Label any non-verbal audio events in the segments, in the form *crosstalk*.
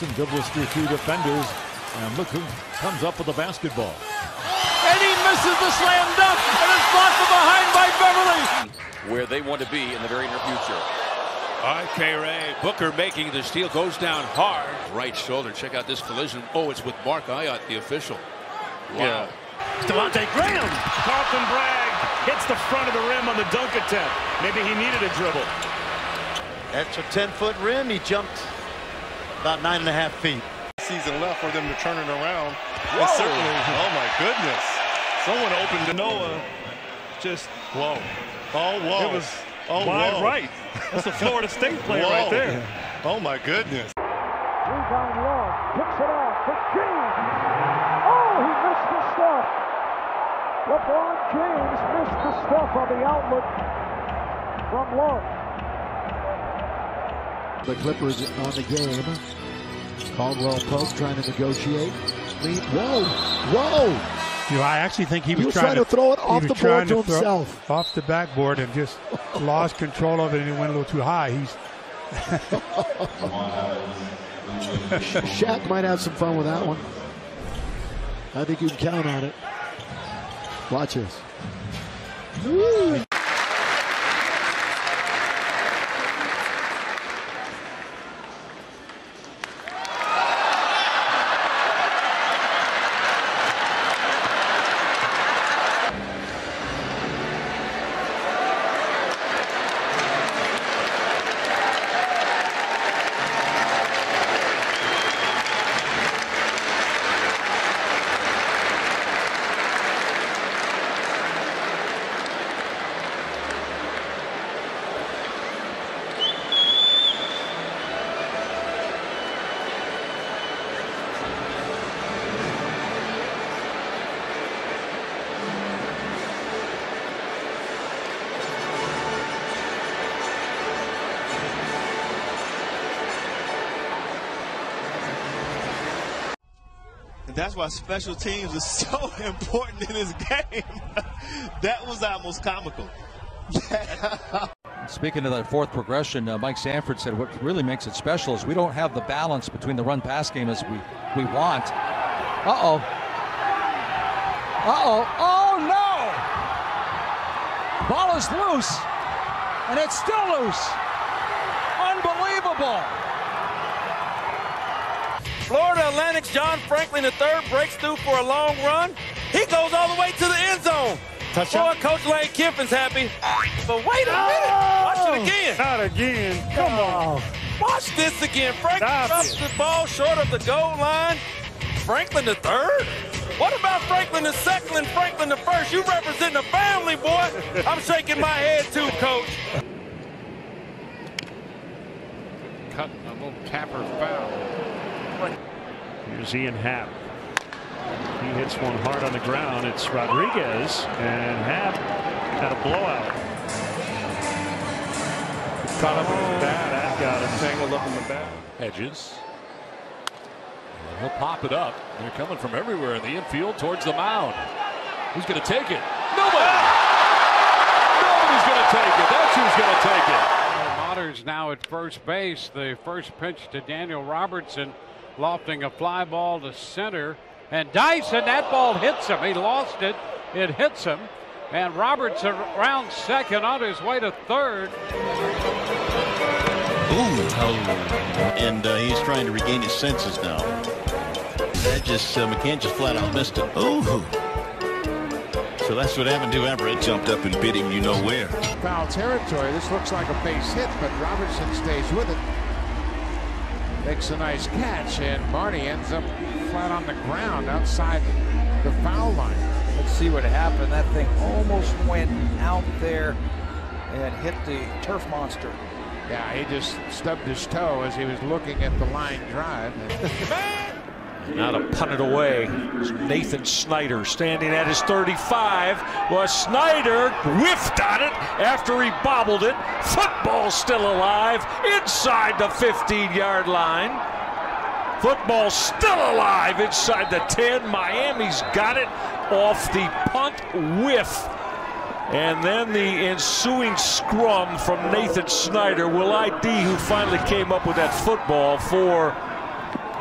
Boston dribbles through two defenders. And look who comes up with the basketball. And he misses the slam dunk, and it's blocked from behind by Beverly. Where they want to be in the very near future. R.K. Ray, Booker making the steal, goes down hard. Right shoulder, check out this collision. Oh, it's with Mark Ayotte, the official. Wow. Yeah. Devontae Graham. Carlton Bragg hits the front of the rim on the dunk attempt. Maybe he needed a dribble. That's a 10-foot rim. He jumped about nine and a half feet. Season left for them to turn it around. And certainly, oh my goodness. Someone opened to Noah. Just, whoa. Oh, whoa. It was oh, wide whoa. right. That's a Florida State player Whoa. right there. Oh my goodness. Rebound Love. Picks it off for James. Oh, he missed the stuff. LeBron James missed the stuff on the outlet from Love. The Clippers on the game. Caldwell Pope trying to negotiate. Whoa! Whoa! You know, I actually think he was, He trying, trying to throw it off the board to throw- himself. off the backboard, and just *laughs* lost control of it, and he went a little too high. He's *laughs* Shaq might have some fun with that one. I think you can count on it. Watch this. *laughs* Woo. And that's why special teams is *laughs* so important in this game. *laughs* that was almost comical. *laughs* Speaking of that fourth progression, uh, Mike Sanford said what really makes it special is we don't have the balance between the run pass game as we, we want. Uh oh. Uh oh. Oh no! Ball is loose, and it's still loose. Unbelievable. Florida Atlantic John Franklin III breaks through for a long run. He goes all the way to the end zone. Boy, Coach Lane Kiffin's happy. But wait a minute. Oh. Watch it again. Not again. Come oh. on. Watch this again. Franklin Stop drops it. the ball short of the goal line. Franklin the third? What about Franklin the second and Franklin the first? You represent the family, boy. I'm shaking my head too, coach. Cut a little tapper foul. Here's Ian Happ. He hits one hard on the ground. It's Rodriguez, and Happ had a blowout. Caught up in his oh. bat. That got him. Tangled up in the bat. Hedges. And He'll pop it up. They're coming from everywhere in the infield towards the mound. Who's going to take it? Nobody! Nobody's going to take it. That's who's going to take it. Motters now at first base. The first pitch to Daniel Robertson, lofting a fly ball to center. And Dyson, that ball hits him. He lost it. It hits him. And Robertson around second on his way to third. And uh, he's trying to regain his senses now. That just, uh, McCann just flat out missed it. Ooh. So that's what happened to Everett. Jumped up and bit him you know where. Foul territory. This looks like a base hit, but Robertson stays with it. Makes a nice catch, and Marty ends up flat on the ground outside the foul line. Let's see what happened. That thing almost went out there and hit the turf monster. Yeah, he just stubbed his toe as he was looking at the line drive. *laughs* Now to punt it away Nathan Snyder standing at his 35. Well, Snyder whiffed on it after he bobbled it. Football still alive inside the 15 yard line. Football still alive inside the 10. Miami's got it off the punt whiff. And then the ensuing scrum from Nathan Snyder will ID who finally came up with that football for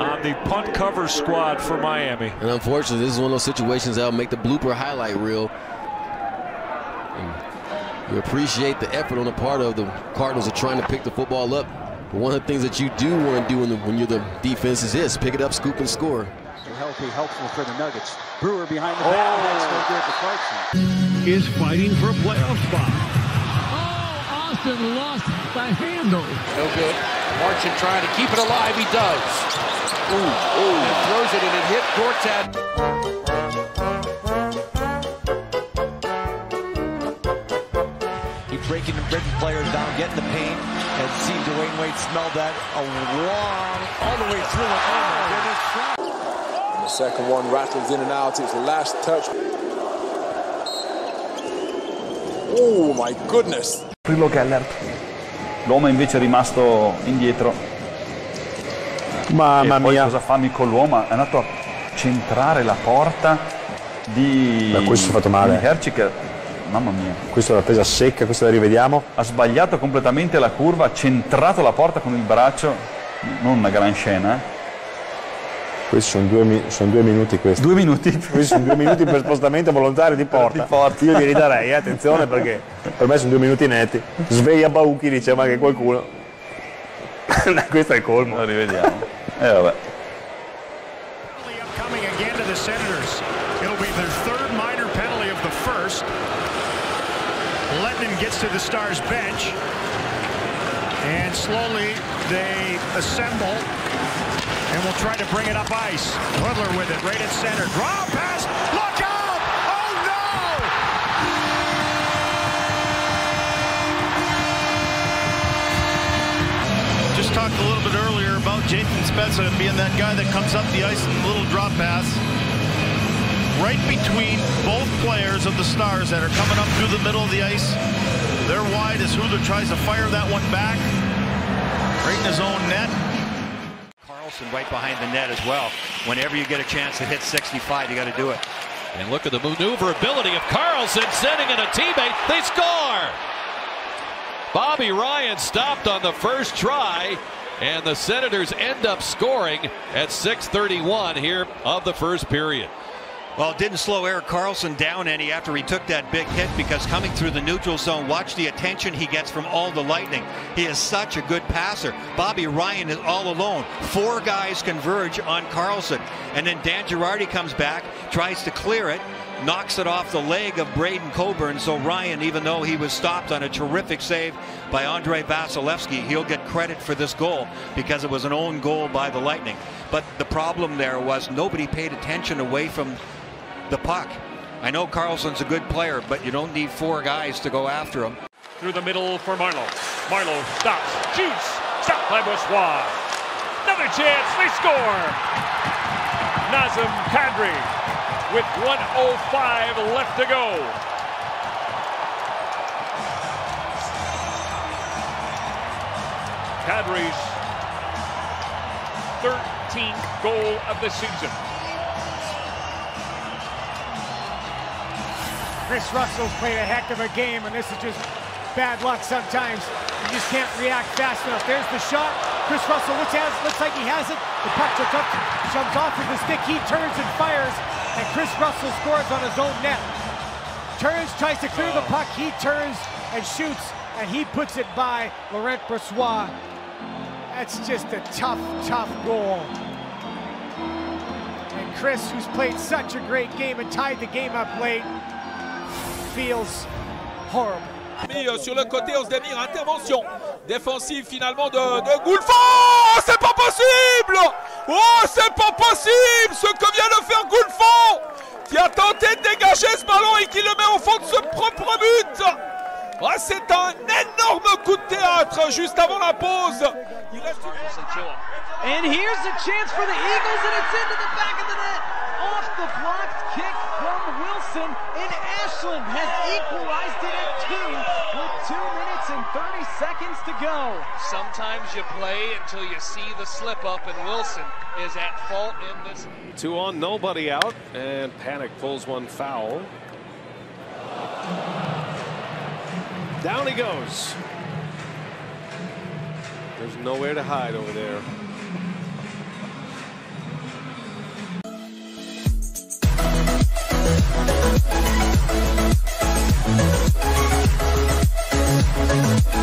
on the punt cover squad for Miami. And unfortunately, this is one of those situations that'll make the blooper highlight reel. And you appreciate the effort on the part of the Cardinals of trying to pick the football up. But one of the things that you do want to do the, when you're the defense is this, pick it up, scoop, and score. Healthy, helpful for the Nuggets. Brewer behind the back. Oh. That's no good for Clarkson. Is fighting for a playoff spot. Oh, Austin lost the handle. No good. Marchant trying to keep it alive. He does. Ooh, ooh. And throws it, and it hit Gortat. breaking and breaking players down, getting the paint, and seeing Dwyane Wade smell that a long, all the way through it. Oh, my goodness. And the second one rattles in and out. It's the last touch. Oh, my goodness. Quello che allert. L'uomo invece è rimasto indietro. Mamma e poi mia. cosa fa L'uomo È andato a centrare la porta di, Beh, questo è fatto male. di Hercik Mamma mia. Questa è la presa secca, questa la rivediamo. Ha sbagliato completamente la curva, ha centrato la porta con il braccio. Non una gran scena. Eh? Questi sono due, sono due, minuti questi. Due minuti? Questi sono due minuti per spostamento volontario di porta. Di porta. Io gli ridarei, eh, attenzione perché per me sono due minuti netti. Sveglia Bauchi, diceva anche qualcuno. *laughs* Questo è il colmo. Lo rivediamo. E eh, vabbè. Coming again to the Senators. It'll be their third minor penalty of the first. Letton gets to the Stars bench. And slowly they assemble. And will try to bring it up ice. Hoodler with it right at center. Draw pass. Look out! Oh no! Just talked a little bit earlier about Jason Spezza being that guy that comes up the ice in a little drop pass right between both players of the Stars that are coming up through the middle of the ice. They're wide as Hoodler tries to fire that one back right in his own net. Karlsson right behind the net as well. Whenever you get a chance to hit 65, you got to do it. And look at the maneuverability of Karlsson sending in a teammate. They score! Bobby Ryan stopped on the first try, and the Senators end up scoring at 6:31 here of the first period. Well, it didn't slow Erik Karlsson down any after he took that big hit because coming through the neutral zone, watch the attention he gets from all the Lightning. He is such a good passer. Bobby Ryan is all alone. Four guys converge on Karlsson. And then Dan Girardi comes back, tries to clear it, knocks it off the leg of Braydon Coburn. So Ryan, even though he was stopped on a terrific save by Andrei Vasilevskiy, he'll get credit for this goal because it was an own goal by the Lightning. But the problem there was nobody paid attention away from the puck. I know Karlsson's a good player, but you don't need four guys to go after him. Through the middle for Marleau. Marleau stops, shoots, stopped by Brossoit. Another chance, they score! Nazem Kadri with 105 left to go. Kadri's 13th goal of the season. Kris Russell's played a heck of a game, and this is just bad luck sometimes. You just can't react fast enough. There's the shot. Kris Russell looks, has, looks like he has it. The puck shoves off with the stick. He turns and fires, and Kris Russell scores on his own net. Turns, tries to clear the puck. He turns and shoots, and he puts it by Laurent Brossoit. That's just a tough, tough goal. And Kris, who's played such a great game and tied the game up late, feels horrible. Euh, sur le côté, Ozdemir, intervention défensive finalement de, de Goulfon. Oh, c'est pas possible Oh, c'est pas possible ce a tenté de dégager ce ballon et qui le met au fond de ce propre but. Oh, c'est un énorme coup de théâtre juste avant la pause. Il reste And here's a chance for the Eagles, and it's into the back of the net. Sometimes you play until you see the slip up, and Wilson is at fault in this. Two on, nobody out, and Panik pulls one foul. Down he goes. There's nowhere to hide over there. We'll